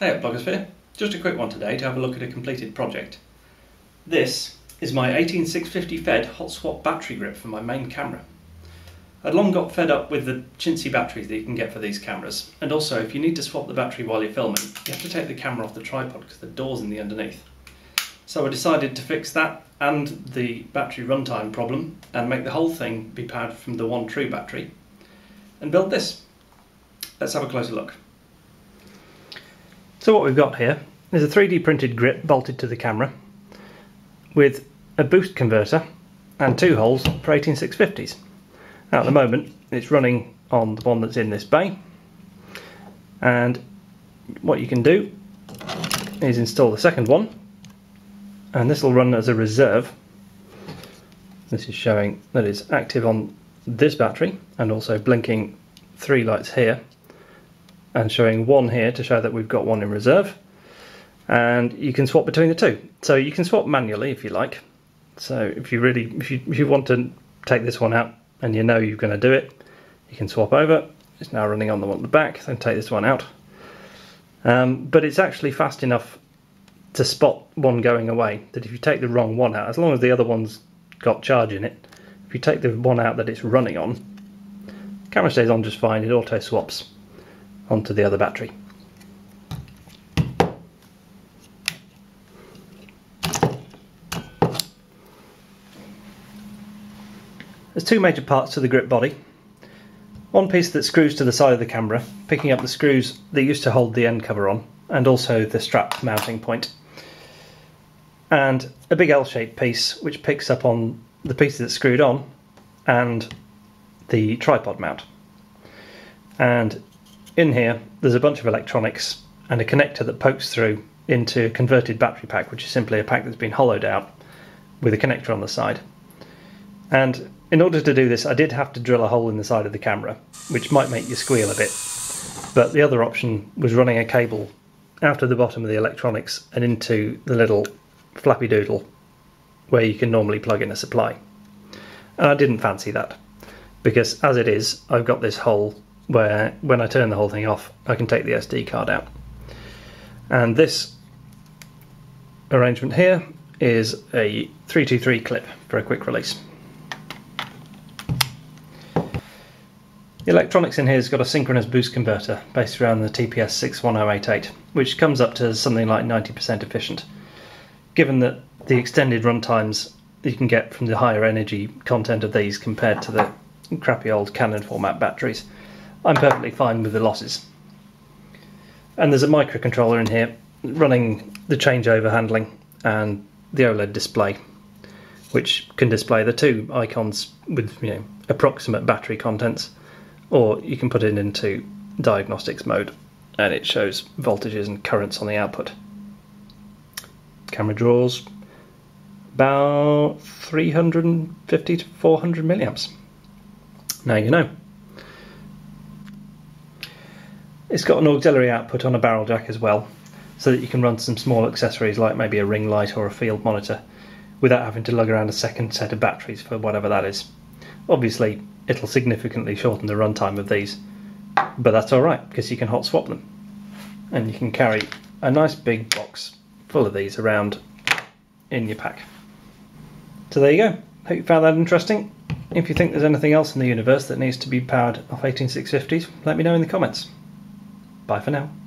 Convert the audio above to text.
Hey Blogosphere, just a quick one today to have a look at a completed project. This is my 18650 fed hot swap battery grip for my main camera. I'd long got fed up with the chintzy batteries that you can get for these cameras, and also if you need to swap the battery while you're filming, you have to take the camera off the tripod because the door's in the underneath. So I decided to fix that and the battery runtime problem and make the whole thing be powered from the one true battery and build this. Let's have a closer look. So what we've got here is a 3D printed grip bolted to the camera with a boost converter and two holes for 18650s. Now at the moment it's running on the one that's in this bay and what you can do is install the second one and this will run as a reserve. This is showing that it's active on this battery and also blinking three lights here and showing one here to show that we've got one in reserve. And you can swap between the two. So you can swap manually if you like. So if you really if you, if you want to take this one out and you know you're going to do it you can swap over. It's now running on the one at the back then take this one out. Um, but it's actually fast enough to spot one going away that if you take the wrong one out as long as the other one's got charge in it if you take the one out that it's running on camera stays on just fine. It auto swaps onto the other battery. There's two major parts to the grip body. One piece that screws to the side of the camera, picking up the screws that used to hold the end cover on, and also the strap mounting point. And a big L-shaped piece which picks up on the piece that's screwed on and the tripod mount. And in here, there's a bunch of electronics and a connector that pokes through into a converted battery pack, which is simply a pack that's been hollowed out with a connector on the side. And in order to do this, I did have to drill a hole in the side of the camera, which might make you squeal a bit. But the other option was running a cable out of the bottom of the electronics and into the little flappy doodle where you can normally plug in a supply. And I didn't fancy that because as it is, I've got this hole where when I turn the whole thing off, I can take the SD card out. And this arrangement here is a 323 clip for a quick release. The electronics in here has got a synchronous boost converter based around the TPS 61088, which comes up to something like 90% efficient. Given that the extended runtimes you can get from the higher energy content of these compared to the crappy old Canon format batteries, I'm perfectly fine with the losses. And there's a microcontroller in here running the changeover handling and the OLED display, which can display the two icons with you know approximate battery contents, or you can put it into diagnostics mode and it shows voltages and currents on the output. Camera draws about 350 to 400 milliamps. Now you know. It's got an auxiliary output on a barrel jack as well, so that you can run some small accessories like maybe a ring light or a field monitor without having to lug around a second set of batteries for whatever that is. Obviously, it'll significantly shorten the runtime of these, but that's alright because you can hot swap them. And you can carry a nice big box full of these around in your pack. So there you go. Hope you found that interesting. If you think there's anything else in the universe that needs to be powered off 18650s, let me know in the comments. Bye for now.